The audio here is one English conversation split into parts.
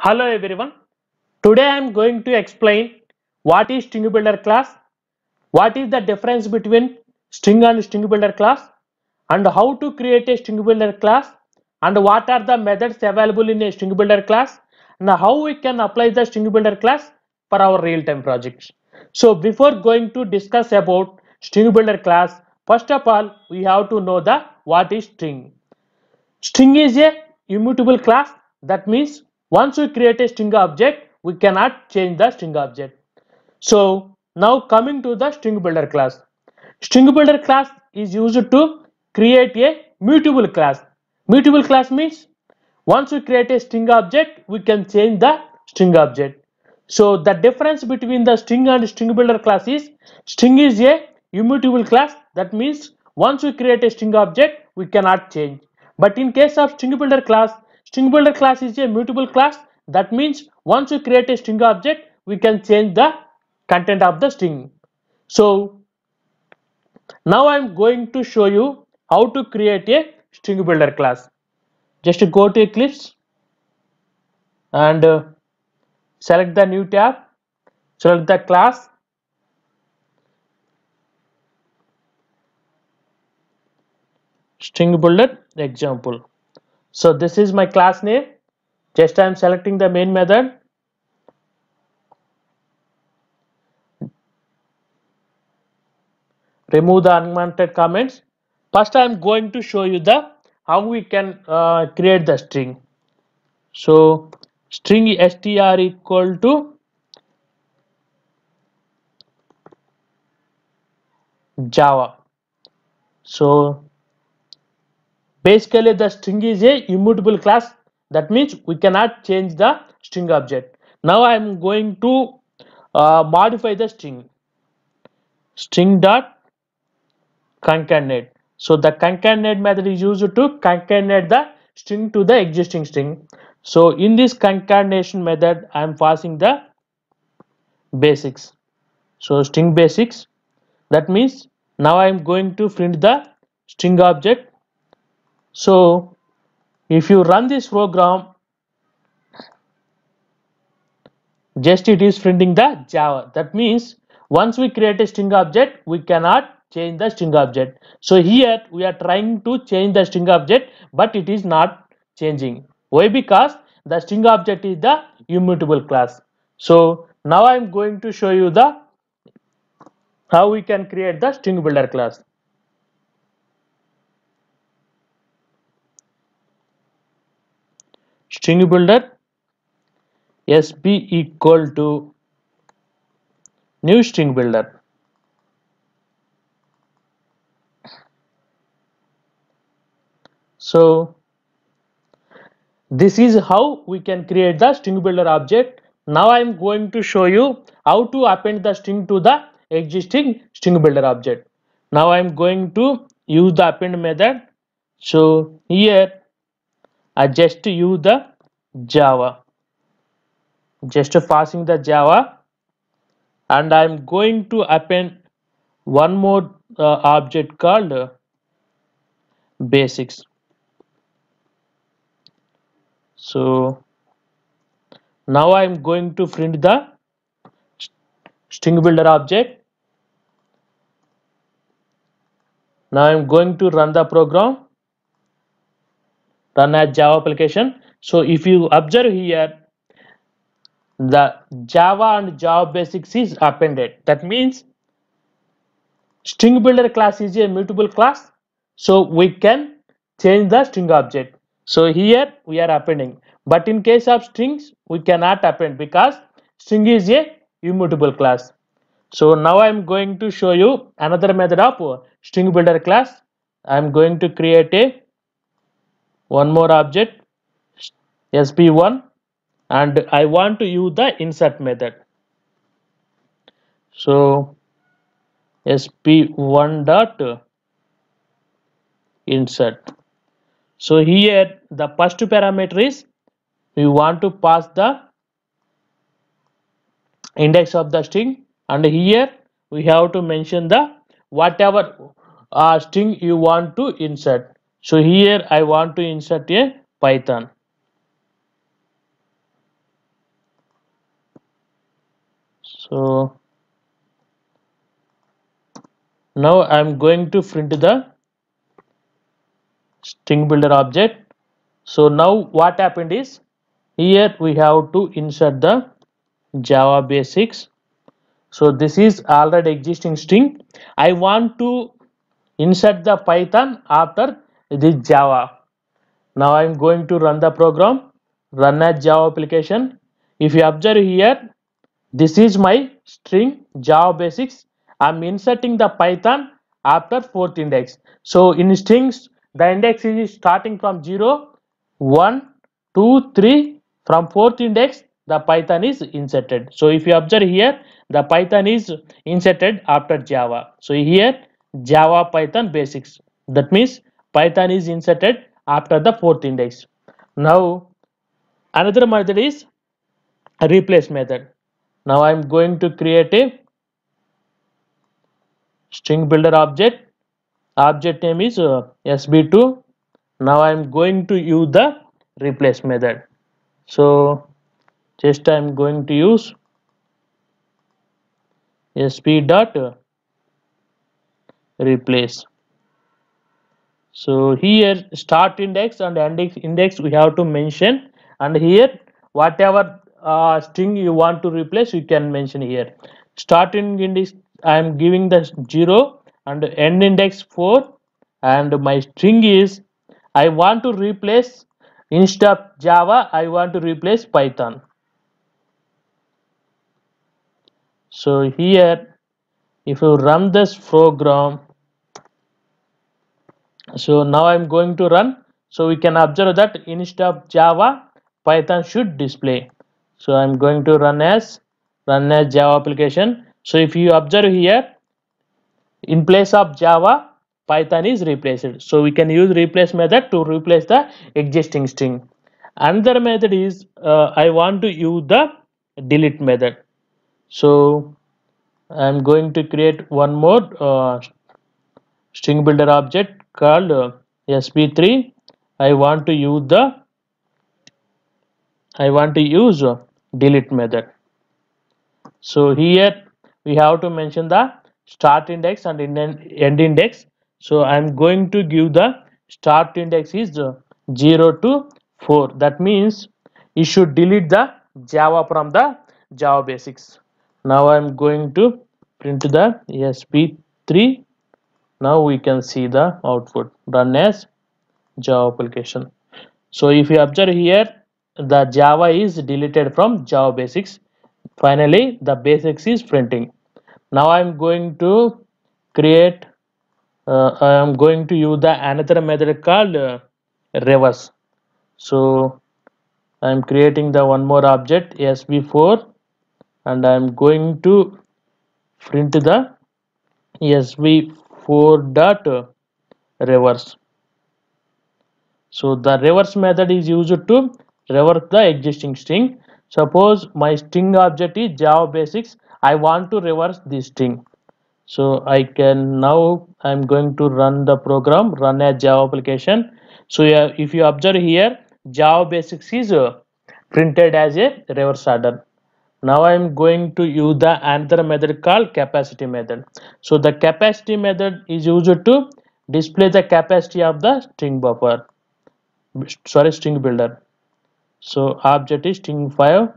Hello everyone. Today I am going to explain what is string builder class, what is the difference between string and string builder class, and how to create a string builder class, and what are the methods available in a string builder class, and how we can apply the string builder class for our real-time projects. So before going to discuss about string builder class, first of all we have to know the what is string. String is a immutable class. That means once we create a string object, we cannot change the string object. So now coming to the string builder class. String builder class is used to create a mutable class. Mutable class means once we create a string object, we can change the string object. So the difference between the string and string builder class is string is a immutable class. That means once we create a string object, we cannot change. But in case of string builder class, string builder class is a mutable class. That means once you create a string object, we can change the content of the string. So now I am going to show you how to create a string builder class. Just go to Eclipse and uh, select the new tab, select the class string builder example. So this is my class name. Just I am selecting the main method. Remove the unwanted comments. First I am going to show you the how we can uh, create the string. So string str equal to Java. So basically the string is a immutable class. That means we cannot change the string object. Now i am going to uh, modify the string. String dot concatenate. So the concatenate method is used to concatenate the string to the existing string. So in this concatenation method i am passing the basics. So string basics. That means now i am going to print the string object so if you run this program, just it is printing the Java. That means once we create a string object, we cannot change the string object. So here we are trying to change the string object, but it is not changing. Why? Because the string object is the immutable class. So now I am going to show you the how we can create the string builder class. String builder sb equal to new string builder. So this is how we can create the string builder object. Now i am going to show you how to append the string to the existing string builder object. Now i am going to use the append method. So here I just use the Java. Just passing the Java. And I'm going to append one more uh, object called uh, basics. So now I'm going to print the string builder object. Now I'm going to run the program run as java application. So if you observe here the java and java basics is appended. That means string builder class is a mutable class. So we can change the string object. So here we are appending. But in case of strings we cannot append because string is a immutable class. So now i am going to show you another method of string builder class. I am going to create a one more object. Sp1 and I want to use the insert method. So sp1 dot insert. So here the first parameter is we want to pass the index of the string. And here we have to mention the whatever uh, string you want to insert so here I want to insert a Python. So now i'm going to print the string builder object. So now what happened is here we have to insert the java basics. So this is already existing string. I want to insert the python after this java. Now i'm going to run the program run as java application. If you observe here this is my string java basics. I'm inserting the python after fourth index. So in strings the index is starting from 0 1 2 3 from fourth index the python is inserted. So if you observe here the python is inserted after java. So here java python basics. That means python is inserted after the fourth index. Now another method is replace method. Now i'm going to create a string builder object. Object name is uh, sb2 now i'm going to use the replace method. So just i'm going to use sp dot replace so here start index and end index we have to mention. And here whatever uh, string you want to replace you can mention here. Starting index i am giving the 0 and end index 4 and my string is i want to replace instead of java i want to replace python. So here if you run this program so now i'm going to run. So we can observe that instead of java python should display. So i'm going to run as run as java application. So if you observe here in place of java python is replaced. So we can use replace method to replace the existing string. Another method is uh, i want to use the delete method. So i'm going to create one more uh, string builder object called uh, sb3 i want to use the i want to use delete method. So here we have to mention the start index and end index. So i'm going to give the start index is uh, 0 to 4 that means you should delete the java from the java basics. Now i'm going to print the sb3 now we can see the output run as java application. So if you observe here the java is deleted from java basics. Finally the basics is printing. Now i'm going to create uh, i am going to use the another method called uh, reverse. So i'm creating the one more object sb4 and i'm going to print the sb 4 dot reverse. So the reverse method is used to reverse the existing string. Suppose my string object is java basics. I want to reverse this string. So i can now i'm going to run the program run a java application. So yeah, if you observe here java basics is uh, printed as a reverse order now i am going to use the another method called capacity method. So the capacity method is used to display the capacity of the string buffer. Sorry string builder. So object is string 5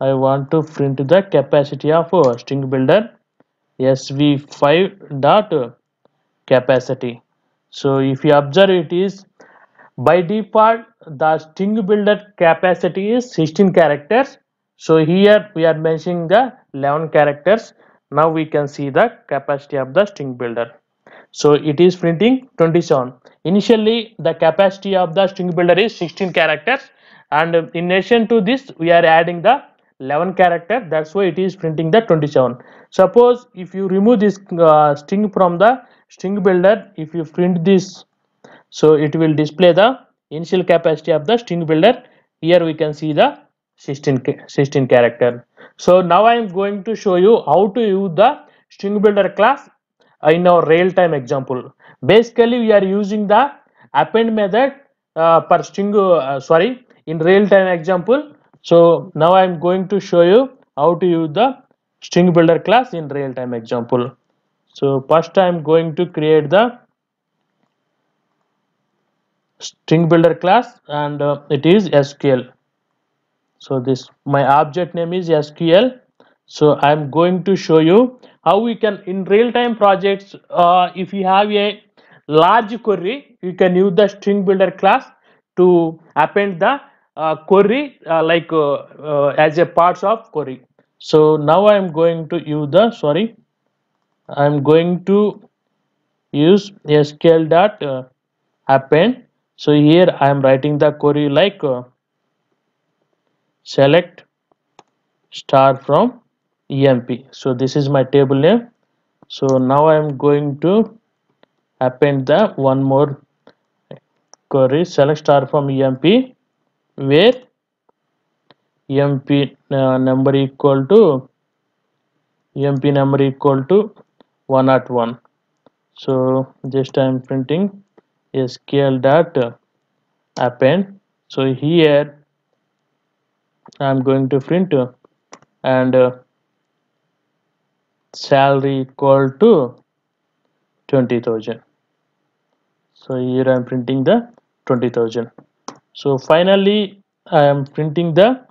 i want to print the capacity of a string builder sv5 dot capacity. So if you observe it is by default the string builder capacity is 16 characters so here we are mentioning the 11 characters. Now we can see the capacity of the string builder. So it is printing 27 initially the capacity of the string builder is 16 characters. And in addition to this we are adding the 11 character. That's why it is printing the 27 suppose if you remove this uh, string from the string builder if you print this so it will display the initial capacity of the string builder. Here we can see the 16 16 character. So now i am going to show you how to use the string builder class in our real-time example. Basically we are using the append method uh, per string uh, sorry in real-time example. So now i am going to show you how to use the string builder class in real time example. So first i am going to create the string builder class and uh, it is sql so this my object name is sql so i'm going to show you how we can in real-time projects uh, if you have a large query you can use the string builder class to append the uh, query uh, like uh, uh, as a parts of query. So now i am going to use the sorry i am going to use sql dot uh, append. So here i am writing the query like select star from emp so this is my table name. So now i am going to append the one more query. Select star from emp where emp uh, number equal to emp number equal to 101 so just i am printing sql dot append. So here I'm going to print and uh, salary equal to 20,000 so here I am printing the 20,000 so finally I am printing the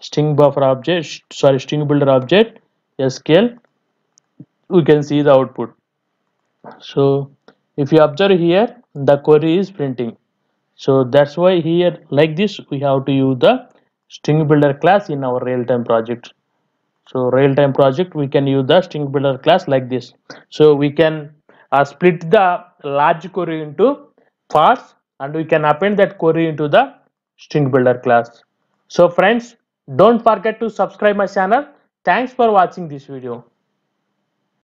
string buffer object sorry string builder object SQL we can see the output. So if you observe here the query is printing. So that's why here like this we have to use the string builder class in our real-time project. So real-time project we can use the string builder class like this. So we can uh, split the large query into parts and we can append that query into the string builder class. So friends don't forget to subscribe my channel. Thanks for watching this video